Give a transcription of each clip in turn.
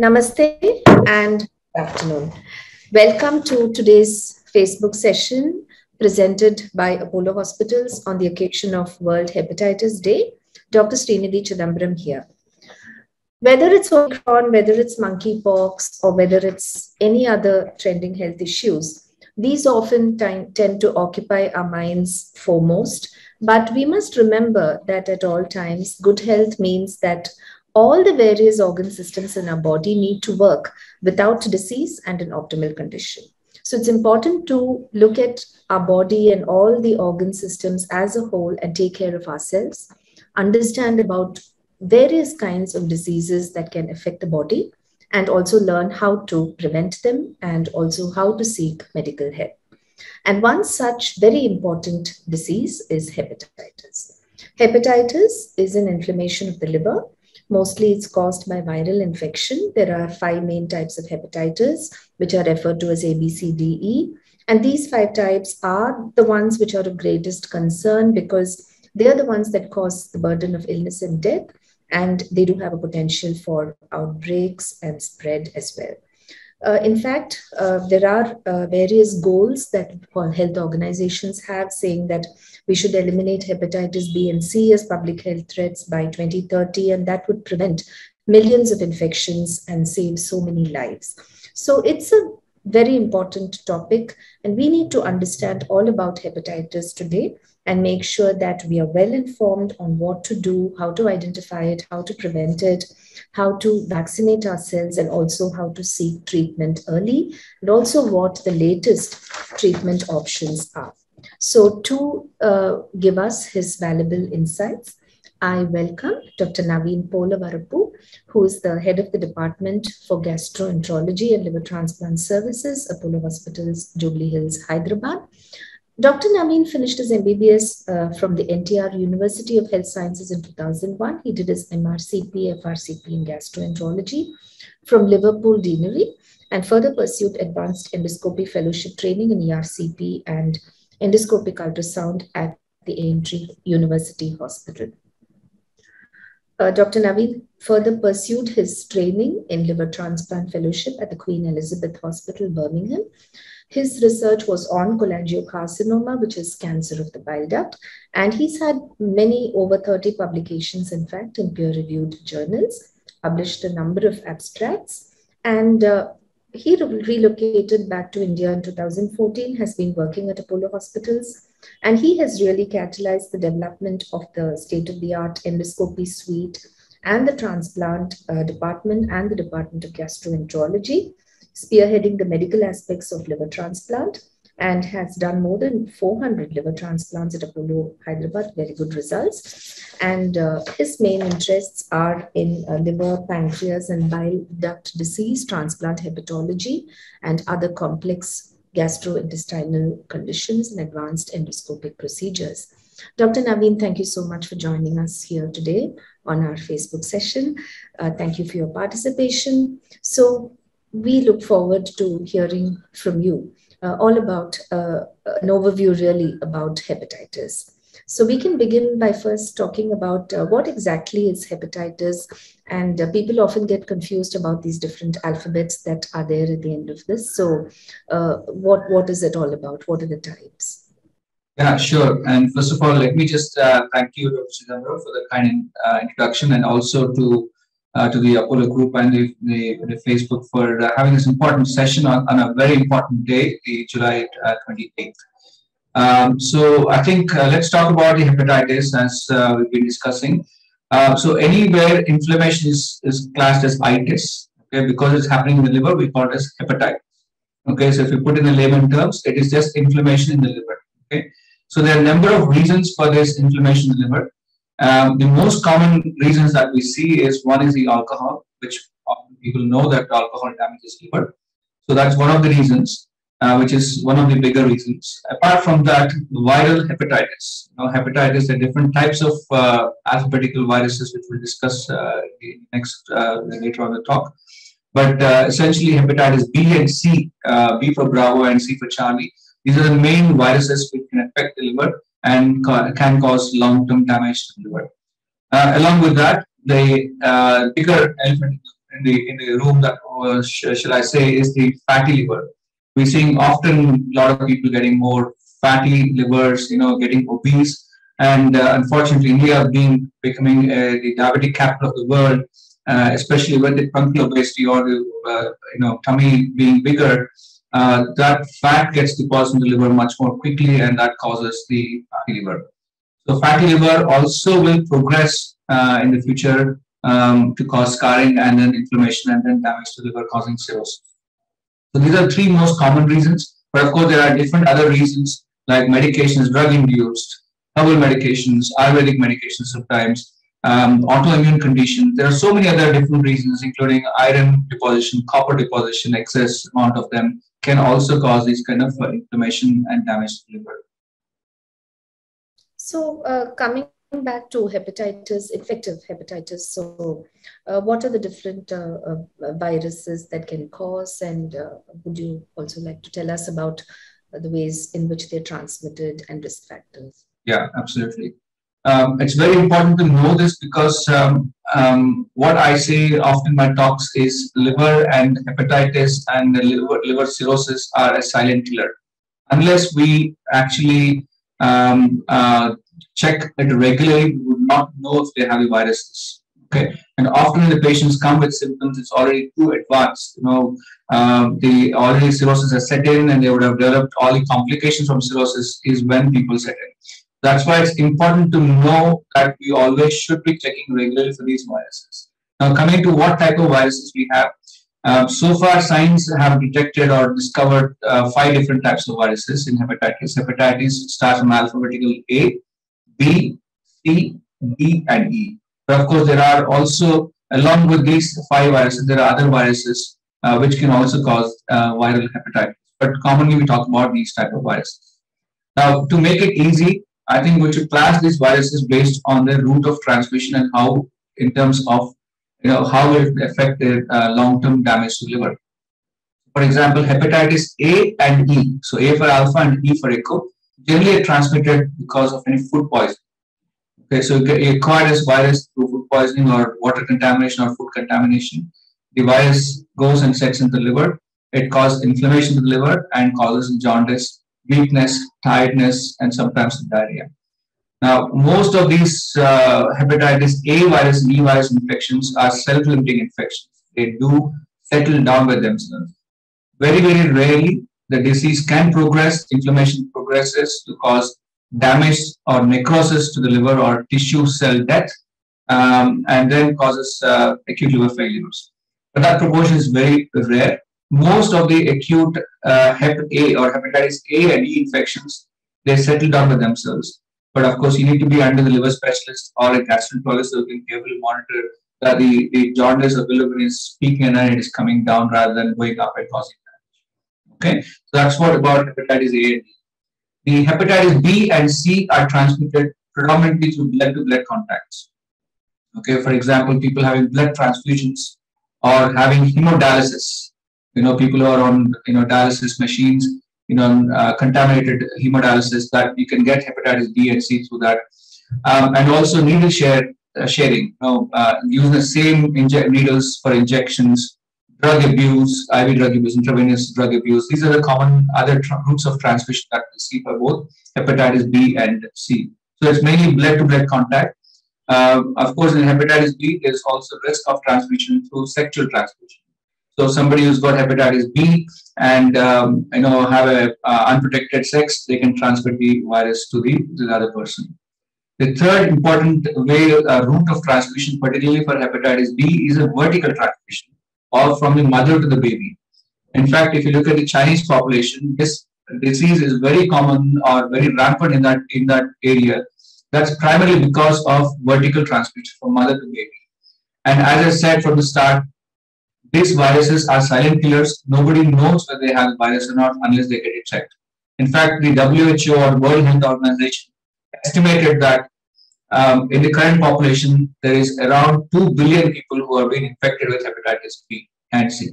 Namaste and good afternoon. Welcome to today's Facebook session presented by Apollo Hospitals on the occasion of World Hepatitis Day. Dr. Srinidhi Chidambaram here. Whether it's Omicron, whether it's monkeypox, or whether it's any other trending health issues, these often tend to occupy our minds foremost. But we must remember that at all times, good health means that all the various organ systems in our body need to work without disease and in optimal condition. So it's important to look at our body and all the organ systems as a whole and take care of ourselves, understand about various kinds of diseases that can affect the body, and also learn how to prevent them and also how to seek medical help. And one such very important disease is hepatitis. Hepatitis is an inflammation of the liver Mostly it's caused by viral infection. There are five main types of hepatitis, which are referred to as A, B, C, D, E. And these five types are the ones which are of greatest concern because they are the ones that cause the burden of illness and death. And they do have a potential for outbreaks and spread as well. Uh, in fact, uh, there are uh, various goals that health organizations have saying that we should eliminate hepatitis B and C as public health threats by 2030, and that would prevent millions of infections and save so many lives. So it's a very important topic, and we need to understand all about hepatitis today and make sure that we are well informed on what to do, how to identify it, how to prevent it, how to vaccinate ourselves, and also how to seek treatment early, and also what the latest treatment options are. So, to uh, give us his valuable insights, I welcome Dr. Naveen Polavarapu, who is the head of the Department for Gastroenterology and Liver Transplant Services, Apollo Hospitals, Jubilee Hills, Hyderabad. Dr. Naveen finished his MBBS uh, from the NTR University of Health Sciences in 2001. He did his MRCP, FRCP in gastroenterology from Liverpool Deanery and further pursued advanced endoscopy fellowship training in ERCP and endoscopic ultrasound at the Aintree University Hospital. Uh, Dr. Naveen further pursued his training in liver transplant fellowship at the Queen Elizabeth Hospital, Birmingham, his research was on cholangiocarcinoma, which is cancer of the bile duct. And he's had many, over 30 publications, in fact, in peer reviewed journals, published a number of abstracts. And uh, he relocated back to India in 2014, has been working at Apollo Hospitals. And he has really catalyzed the development of the state of the art endoscopy suite and the transplant uh, department and the department of gastroenterology spearheading the medical aspects of liver transplant and has done more than 400 liver transplants at Apollo Hyderabad, very good results. And uh, his main interests are in uh, liver, pancreas, and bile duct disease, transplant hepatology, and other complex gastrointestinal conditions and advanced endoscopic procedures. Dr. Naveen, thank you so much for joining us here today on our Facebook session. Uh, thank you for your participation. So, we look forward to hearing from you uh, all about uh, an overview, really, about hepatitis. So, we can begin by first talking about uh, what exactly is hepatitis. And uh, people often get confused about these different alphabets that are there at the end of this. So, uh, what, what is it all about? What are the types? Yeah, sure. And first of all, let me just uh, thank you, Dr. Chidambaram, for the kind introduction and also to uh, to the Apollo Group and the, the, the Facebook for uh, having this important session on, on, a very important day, the July uh, 28th. Um, so I think uh, let's talk about the hepatitis as uh, we've been discussing. Uh, so anywhere inflammation is, is classed as itis, okay, because it's happening in the liver, we call it as hepatitis. Okay, so if you put in the layman terms, it is just inflammation in the liver. Okay, so there are a number of reasons for this inflammation in the liver. Um, the most common reasons that we see is one is the alcohol, which people know that alcohol damages liver. So that's one of the reasons, uh, which is one of the bigger reasons. Apart from that, viral hepatitis. You know, hepatitis, there are different types of uh, alphabetical viruses, which we'll discuss uh, next uh, later on the talk. But uh, essentially, hepatitis B and C, B for Bravo and C for Charlie, these are the main viruses which can affect the liver and ca can cause long-term damage to the liver. Along with that, the bigger elephant in the in the room that uh, sh- shall I say is the fatty liver. We're seeing often a lot of people getting more fatty livers, you know, getting obese, and uh, unfortunately, India being becoming uh, the diabetic capital of the world, uh, especially with the truncal obesity or the uh, you know tummy being bigger, uh, that fat gets deposited in the liver much more quickly, and that causes the fatty liver. So fatty liver also will progress uh, in the future um, to cause scarring and then inflammation and then damage to the liver, causing cirrhosis. So these are three most common reasons. But of course, there are different other reasons like medications, drug-induced, herbal medications, Ayurvedic medications sometimes, um, autoimmune conditions. There are so many other different reasons, including iron deposition, copper deposition, excess amount of them can also cause this kind of inflammation and damage to the liver. So, uh, coming back to hepatitis, infective hepatitis. So, uh, what are the different uh, uh viruses that can cause, and uh, would you also like to tell us about the ways in which they're transmitted and risk factors? Yeah, absolutely. Um, it's very important to know this because um, um, what I say often in my talks is liver and hepatitis and liver, liver cirrhosis are a silent killer. Unless we actually um, uh, check it regularly, we would not know if they have the viruses. Okay, and often the patients come with symptoms, it's already too advanced. You know, um, the already cirrhosis has set in, and they would have developed all the complications from cirrhosis is when people set in. That's why it's important to know that we always should be checking regularly for these viruses. Now, coming to what type of viruses we have, uh, so far, science have detected or discovered uh, five different types of viruses in hepatitis. Hepatitis starts from alphabetical A, B, C, D, and E. But of course, there are also, along with these five viruses, there are other viruses uh, which can also cause uh, viral hepatitis. But commonly, we talk about these type of viruses. Now, to make it easy, I think we should class these viruses based on the route of transmission and how, in terms of you know, how it affected uh, long-term damage to liver. For example, hepatitis A and E, so A for alpha and E for echo, generally transmitted because of any food poisoning. Okay, so you acquire this virus through food poisoning or water contamination or food contamination. The virus goes and sets in the liver. It causes inflammation to the liver and causes jaundice, weakness, tiredness, and sometimes diarrhea. Now, most of these uh, hepatitis A virus and E virus infections are self-limiting infections. They do settle down by themselves. Very, very rarely, the disease can progress, inflammation progresses to cause damage or necrosis to the liver or tissue cell death, um, and then causes uh, acute liver failures. But that proportion is very rare. Most of the acute uh, hep A or hepatitis A and E infections, they settle down by themselves but of course, you need to be under the liver specialist or a gastroenterologist you can carefully monitor that the, the jaundice or bilirubin is peaking and it is coming down rather than going up and causing. Okay, so that's what about hepatitis A and B. The hepatitis B and C are transmitted predominantly through blood to blood contacts. Okay, for example, people having blood transfusions or having hemodialysis. You know, people who are on you know dialysis machines you know, uh, contaminated hemodialysis that you can get hepatitis B and C through that. Um, and also needle share, uh, sharing, you know, uh, using the same needles for injections, drug abuse, IV drug abuse, intravenous drug abuse. These are the common other routes of transmission that we see for both hepatitis B and C. So it's mainly blood-to-blood contact. Uh, of course, in hepatitis B, there's also risk of transmission through sexual transmission. So somebody who's got hepatitis B and um, you know have a uh, unprotected sex, they can transmit the virus to the, to the other person. The third important way uh, route of transmission, particularly for hepatitis B, is a vertical transmission, or from the mother to the baby. In fact, if you look at the Chinese population, this disease is very common or very rampant in that in that area. That's primarily because of vertical transmission from mother to baby. And as I said from the start, these viruses are silent killers. Nobody knows whether they have virus or not unless they get it checked. In fact, the WHO or World Health Organization estimated that um, in the current population, there is around 2 billion people who are being infected with hepatitis B and C.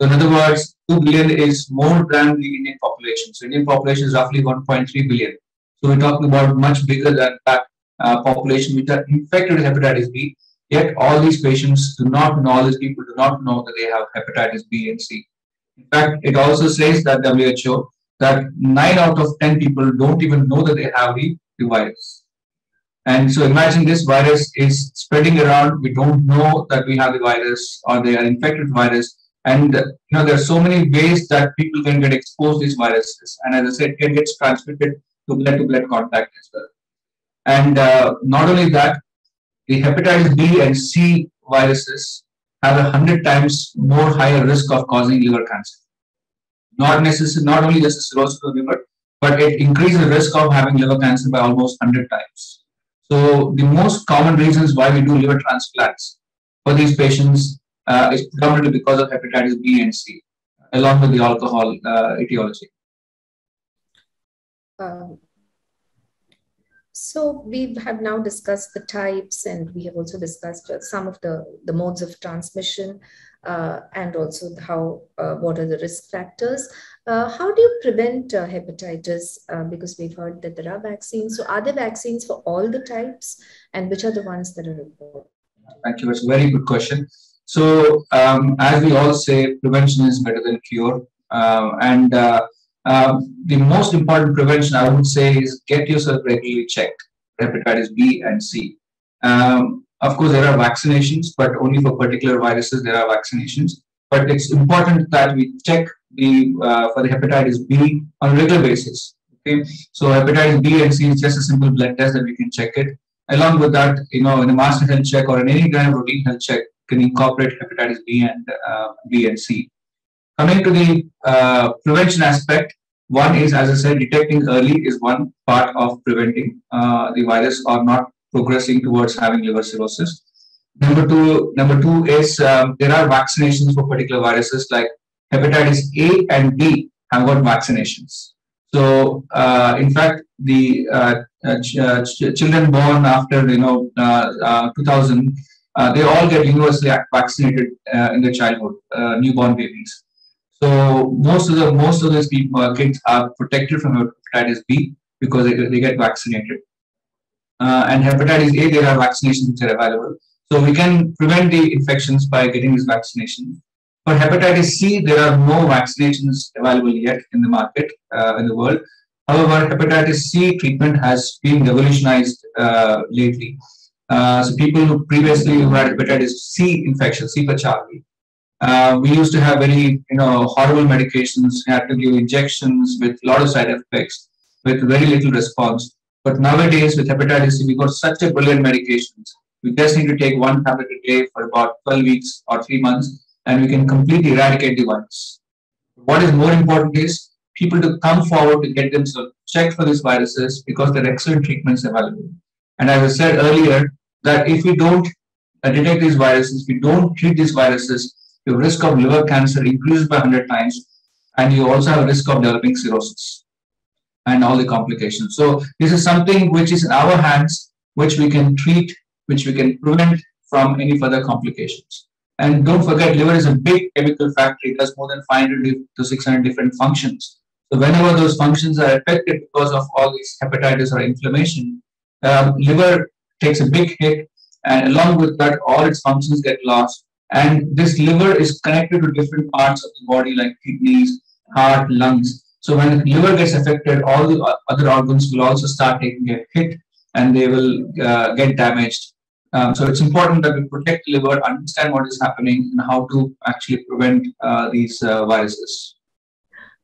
So in other words, 2 billion is more than the Indian population. So Indian population is roughly 1.3 billion. So we're talking about much bigger than that uh, population which are infected with hepatitis B Yet all these patients do not know, these people do not know that they have hepatitis B and C. In fact, it also says that WHO that nine out of 10 people don't even know that they have the virus. And so imagine this virus is spreading around. We don't know that we have the virus or they are infected virus. And you know, there are so many ways that people can get exposed to these viruses. And as I said, it can get transmitted to blood-to-blood contact as well. And uh, not only that, the hepatitis B and C viruses have a hundred times more higher risk of causing liver cancer. Not necessarily, not only just cirrhosis of the liver, but it increases the risk of having liver cancer by almost 100 times. So the most common reasons why we do liver transplants for these patients uh, is predominantly because of hepatitis B and C, along with the alcohol uh, etiology. Um, so we have now discussed the types and we have also discussed uh, some of the, the modes of transmission uh, and also how uh, what are the risk factors. Uh, how do you prevent uh, hepatitis? Uh, because we've heard that there are vaccines. So are there vaccines for all the types and which are the ones that are important? Thank you. It's a very good question. So um, as we all say, prevention is better than cure. and um, the most important prevention, I would say, is get yourself regularly checked hepatitis B and C. Um, of course, there are vaccinations, but only for particular viruses there are vaccinations. But it's important that we check uh, for the hepatitis B on a regular basis. Okay, so hepatitis B and C is just a simple blood test that we can check it. Along with that, you know, in a master health check or in any kind of routine health check, can incorporate hepatitis B and uh, B and C. Coming to the uh, prevention aspect, one is, as I said, detecting early is one part of preventing uh, the virus or not progressing towards having liver cirrhosis. Number two, number two is um, there are vaccinations for particular viruses like hepatitis A and B have got vaccinations. So, uh, in fact, the uh, uh ch ch children born after you know uh, 2000, they all get universally vaccinated in their childhood, newborn babies. So most of the most of these people kids are protected from hepatitis B because they, they get vaccinated. Uh, and hepatitis A, there are vaccinations which are available. So we can prevent the infections by getting this vaccination. For hepatitis C, there are no vaccinations available yet in the market uh, in the world. However, hepatitis C treatment has been revolutionized uh, lately. Uh, so people who previously had hepatitis C infection, C for Charlie, uh, we used to have very, you know, horrible medications. Had to give injections with a lot of side effects, with very little response. But nowadays, with hepatitis C, we got such a brilliant medications. We just need to take one tablet a day for about 12 weeks or three months, and we can completely eradicate the virus. What is more important is people to come forward to get themselves checked for these viruses because there are excellent treatments available. And as I said earlier, that if we don't uh, detect these viruses, we don't treat these viruses, your risk of liver cancer increases by 100 times, and you also have a risk of developing cirrhosis and all the complications. So this is something which is in our hands, which we can treat, which we can prevent from any further complications. And don't forget, liver is a big chemical factory. It does more than 500 to 600 different functions. So whenever those functions are affected because of all these hepatitis or inflammation, um, liver takes a big hit, and along with that, all its functions get lost. And this liver is connected to different parts of the body like kidneys, heart, lungs. So when the liver gets affected, all the other organs will also start taking a hit and they will uh, get damaged. Um, so it's important that we protect the liver, understand what is happening, and how to actually prevent uh, these uh, viruses.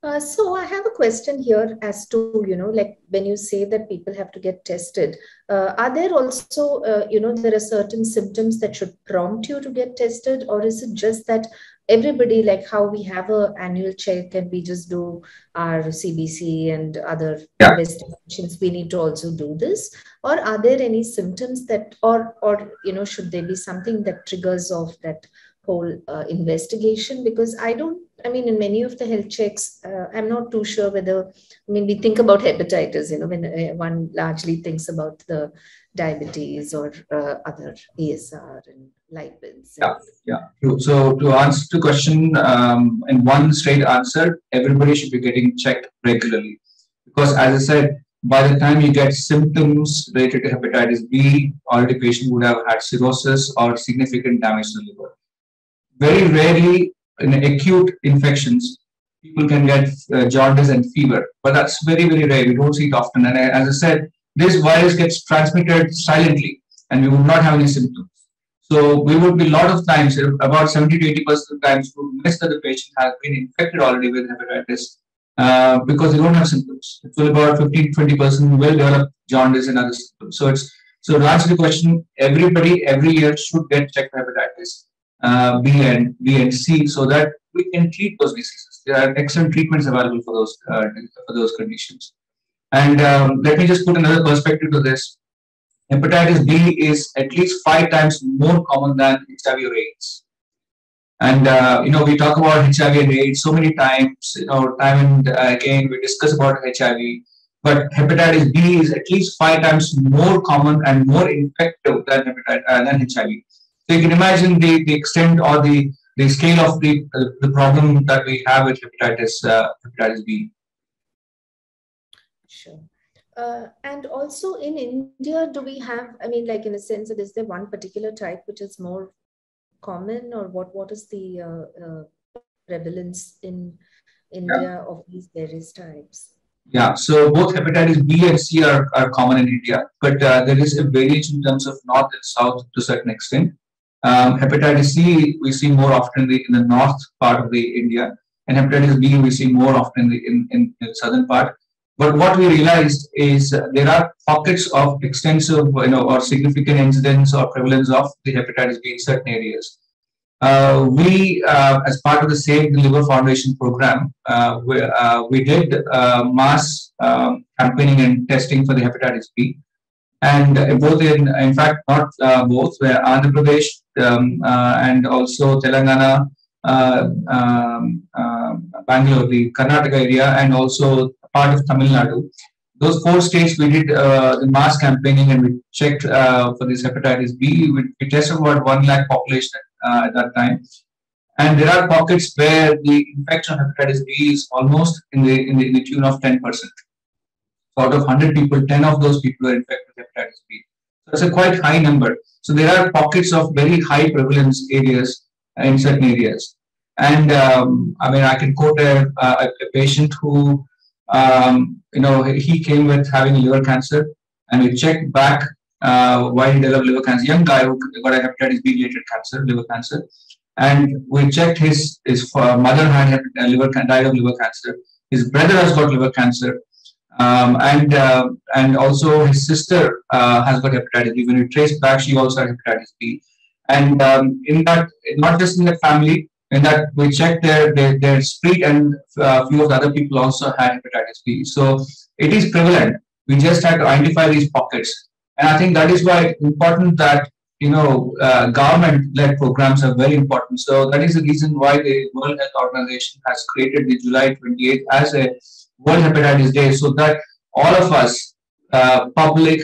Uh, so I have a question here as to, you know, like when you say that people have to get tested, uh, are there also, uh, you know, there are certain symptoms that should prompt you to get tested or is it just that everybody, like how we have a annual check and we just do our CBC and other yeah. investigations, we need to also do this? Or are there any symptoms that, or, or, you know, should there be something that triggers off that whole uh, investigation? Because I don't I mean, in many of the health checks, uh, I'm not too sure whether, I mean, we think about hepatitis, you know, when uh, one largely thinks about the diabetes or uh, other ESR and lipids. Yeah, yeah. So to answer the question, um, in one straight answer, everybody should be getting checked regularly. Because as I said, by the time you get symptoms related to hepatitis B, already patient would have had cirrhosis or significant damage to the liver. Very rarely in acute infections, people can get uh, jaundice and fever, but that's very, very rare. We don't see it often. And as I said, this virus gets transmitted silently and we would not have any symptoms. So we would be a lot of times, about 70 to 80 percent of times, would miss that the patient has been infected already with hepatitis uh, because they don't have symptoms. So about 15 20 percent will develop jaundice and other symptoms. So it's so to answer the question, everybody every year should get checked for hepatitis uh, B and B and C so that we can treat those diseases. There are excellent treatments available for those uh, for those conditions. And um, let me just put another perspective to this. Hepatitis B is at least five times more common than HIV or AIDS. And uh, you know, we talk about HIV and AIDS so many times. You know, time and again we discuss about HIV, but hepatitis B is at least five times more common and more infective than hepatitis uh, than HIV. So you can imagine the, the extent or the the scale of the uh, the problem that we have with hepatitis uh, hepatitis B. Uh, and also in India, do we have, I mean, like in a sense, is there one particular type which is more common or what, what is the uh, uh, prevalence in India yeah. of these various types? Yeah, so both hepatitis B and C are, are common in India, but uh, there is a variation in terms of north and south to a certain extent. Um, hepatitis C we see more often in the, in the north part of the India, and hepatitis B we see more often in the, in, in the southern part. But what we realized is there are pockets of extensive, you know, or significant incidence or prevalence of the hepatitis B in certain areas. Uh, we, uh, as part of the Save the Liver Foundation program, uh, we, uh, we, did uh, mass um, campaigning and testing for the hepatitis B. And both in, in fact, not both, where Andhra Pradesh um, and also Telangana, um, Bangalore, the Karnataka area, and also part of Tamil Nadu. Those four states we did uh, the mass campaigning and we checked uh, for this hepatitis B. We, we tested about one lakh population uh, at that time. And there are pockets where the infection of hepatitis B is almost in the, in the, in the tune of 10%. So out of 100 people, 10 of those people are infected with hepatitis B. So it's a quite high number. So there are pockets of very high prevalence areas in certain areas. And um, I mean, I can quote a, a patient who um, you know, he came with having liver cancer, and we checked back uh, why he developed liver cancer. Young guy who got a hepatitis B-related cancer, liver cancer, and we checked his his uh, mother had uh, liver died of liver cancer. His brother has got liver cancer, um, and uh, and also his sister uh, has got hepatitis B. When we traced back, she also had hepatitis B. And um, in that, not just in the family, in that we checked their their, their and a uh, few of the other people also had hepatitis B. So it is prevalent. We just had to identify these pockets, and I think that is why it's important that you know uh, government-led programs are very important. So that is the reason why the World Health Organization has created the July 28th as a World Hepatitis Day, so that all of us, uh, public,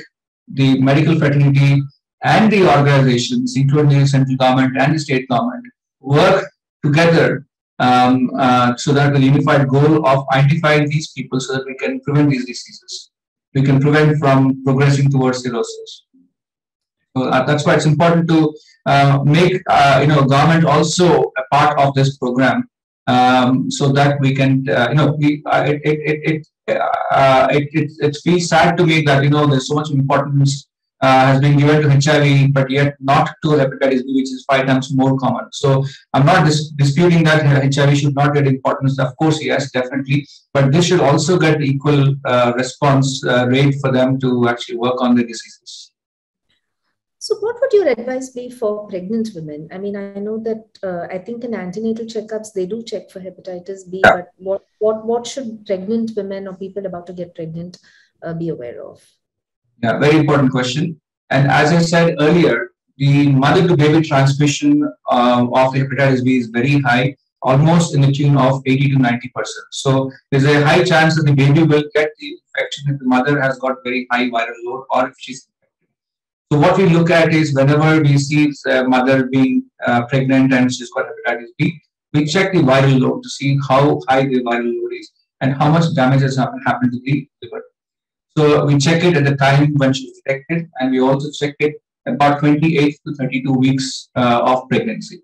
the medical fraternity, and the organizations, including the central government and the state government, work together um, uh, so that the unified goal of identifying these people so that we can prevent these diseases. We can prevent from progressing towards cirrhosis. So uh, that's why it's important to uh, make uh, you know government also a part of this program, um, so that we can uh, you know we, uh, it it it it, it, it, it feels sad to me that you know there's so much importance uh, has been given to HIV, but yet not to hepatitis B, which is five times more common. So I'm not dis- disputing that HIV should not get importance. Of course, yes, definitely, but this should also get equal uh, response uh, rate for them to actually work on the diseases. So, what would your advice be for pregnant women? I mean, I know that uh, I think in antenatal checkups they do check for hepatitis B, yeah. but what what what should pregnant women or people about to get pregnant uh, be aware of? Yeah, very important question. And as I said earlier, the mother to baby transmission uh, of hepatitis B is very high, almost in the tune of 80 to 90 percent. So there's a high chance that the baby will get the infection if the mother has got very high viral load or if she's infected. So what we look at is whenever we see a mother being uh, pregnant and she's got hepatitis B, we check the viral load to see how high the viral load is and how much damage has happened to the liver. So we check it at the time when she's detected, and we also check it about 28 to 32 weeks uh, of pregnancy.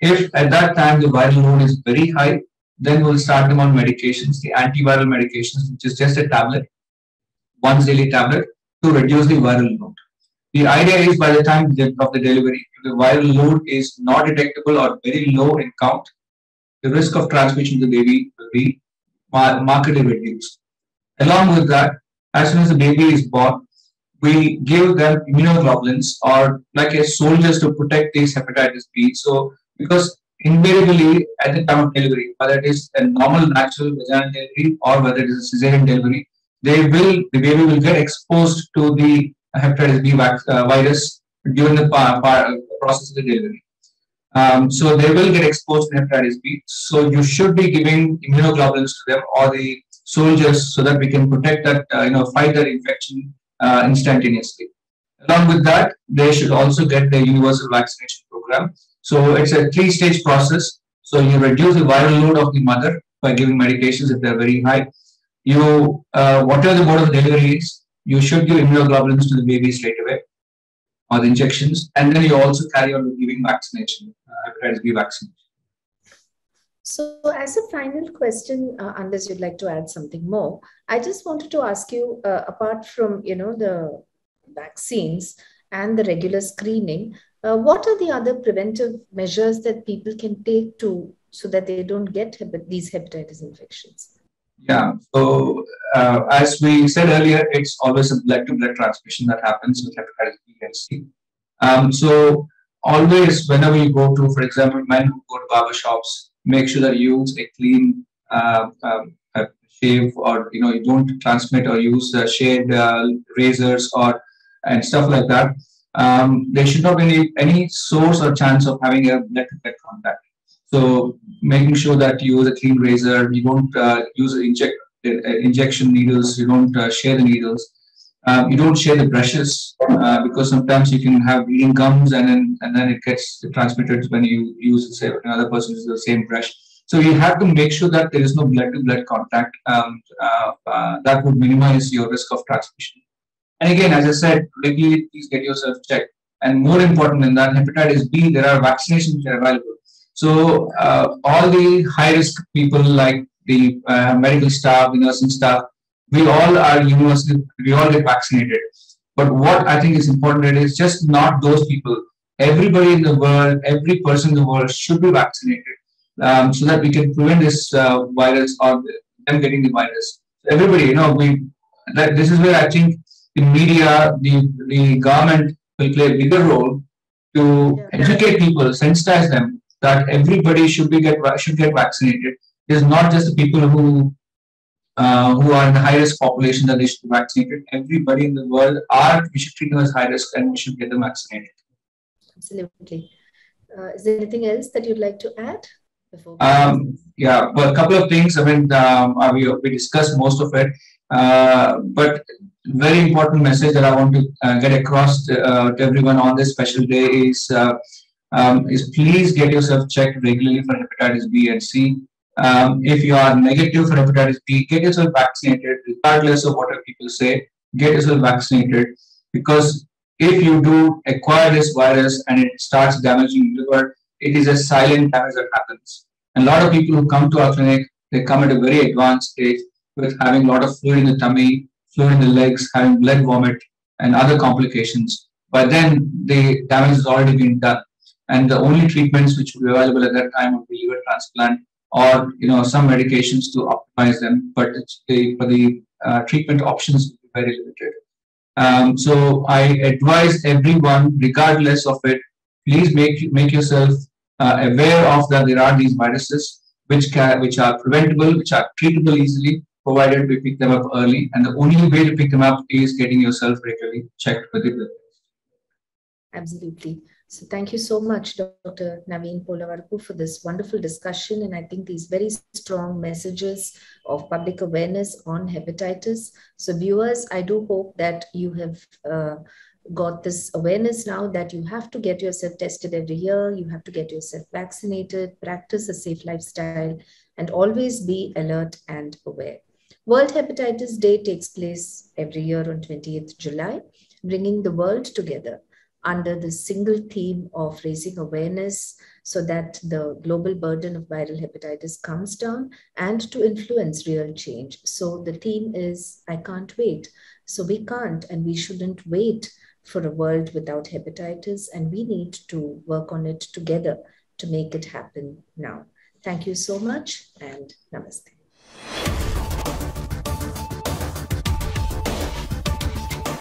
If at that time the viral load is very high, then we'll start them on medications, the antiviral medications, which is just a tablet, once daily tablet, to reduce the viral load. The idea is by the time of the delivery, if the viral load is not detectable or very low in count, the risk of transmission to the baby will be markedly reduced. Along with that, as soon as the baby is born, we give them immunoglobulins or like a soldiers to protect this hepatitis B. So because invariably at the time of delivery, whether it is a normal natural vaginal delivery or whether it is a cesarean delivery, they will the baby will get exposed to the hepatitis B uh, virus during the process of the delivery. Um, so they will get exposed to hepatitis B. So you should be giving immunoglobulins to them or the soldiers so that we can protect that, uh, you know, fight that infection uh, instantaneously. Along with that, they should also get the universal vaccination program. So it's a three-stage process. So you reduce the viral load of the mother by giving medications if they're very high. You, uh, whatever the mode of delivery is, you should give immunoglobulins to the baby straight away or the injections, and then you also carry on with giving vaccination, uh, hepatitis B vaccination. So, as a final question, uh, unless you'd like to add something more, I just wanted to ask you, uh, apart from you know the vaccines and the regular screening, uh, what are the other preventive measures that people can take to so that they don't get these hepatitis infections? Yeah. So, uh, as we said earlier, it's always a blood-to-blood transmission that happens with hepatitis B and C. Um, so, always whenever you go to, for example, men who go to barber shops make sure that you use a clean uh, um, shave or you know you don't transmit or use uh, shade uh, razors or and stuff like that. Um, there should not be any, any source or chance of having a blood to blood contact so making sure that you use a clean razor you don't uh, use inject uh, injection needles you don't uh, share the needles um, you don't share the brushes uh, because sometimes you can have bleeding gums and then and then it gets transmitted when you use say another person uses the same brush. So you have to make sure that there is no blood-to-blood contact. Um, uh, uh, that would minimize your risk of transmission. And again, as I said, regularly please get yourself checked. And more important than that, hepatitis B, there are vaccinations are available. So uh, all the high-risk people like the uh, medical staff, the nursing staff, we all are universally, we all get vaccinated. But what I think is important is just not those people. Everybody in the world, every person in the world should be vaccinated um, so that we can prevent this uh, virus or them getting the virus. Everybody, you know, we that this is where I think the media, the, the government will play a bigger role to yeah. educate people, sensitize them that everybody should be get should get vaccinated. It's not just the people who uh, who are in the high risk population that they should be vaccinated. Everybody in the world are, we should treat them as high risk and we should get them vaccinated. Absolutely. Uh, is there anything else that you'd like to add? Um, yeah, well, a couple of things. I mean, um, uh, we, we discussed most of it, uh, but very important message that I want to uh, get across to, uh, to, everyone on this special day is uh, um, is please get yourself checked regularly for hepatitis B and C. Um, if you are negative for hepatitis B, get yourself vaccinated, regardless of what people say. Get yourself vaccinated because if you do acquire this virus and it starts damaging liver, it is a silent damage that happens. And a lot of people who come to our clinic, they come at a very advanced stage with having a lot of fluid in the tummy, fluid in the legs, having blood vomit, and other complications. But then the damage has already been done. And the only treatments which will be available at that time would be liver transplant or you know some medications to optimize them, but the, for the uh, treatment options very limited. Um, so I advise everyone, regardless of it, please make make yourself uh, aware of that there are these viruses which can, which are preventable, which are treatable easily, provided we pick them up early. And the only way to pick them up is getting yourself regularly checked with the. Absolutely. So thank you so much, Dr. Naveen Polavarapu, for this wonderful discussion. And I think these very strong messages of public awareness on hepatitis. So viewers, I do hope that you have uh, got this awareness now that you have to get yourself tested every year, you have to get yourself vaccinated, practice a safe lifestyle, and always be alert and aware. World Hepatitis Day takes place every year on 28th July, bringing the world together under the single theme of raising awareness so that the global burden of viral hepatitis comes down and to influence real change. So the theme is I can't wait. So we can't and we shouldn't wait for a world without hepatitis, and we need to work on it together to make it happen now. Thank you so much and namaste.